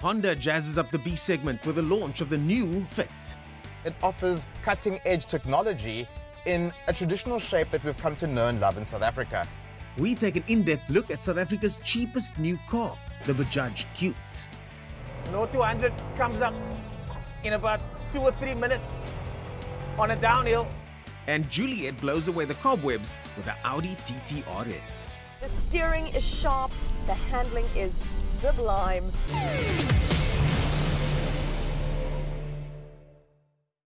Honda jazzes up the B segment with the launch of the new Fit. It offers cutting-edge technology in a traditional shape that we've come to know and love in South Africa. We take an in-depth look at South Africa's cheapest new car, the Bajaj Qute. 0 to 100 comes up in about two or three minutes on a downhill. And Juliet blows away the cobwebs with the Audi TT RS. The steering is sharp, the handling is sublime.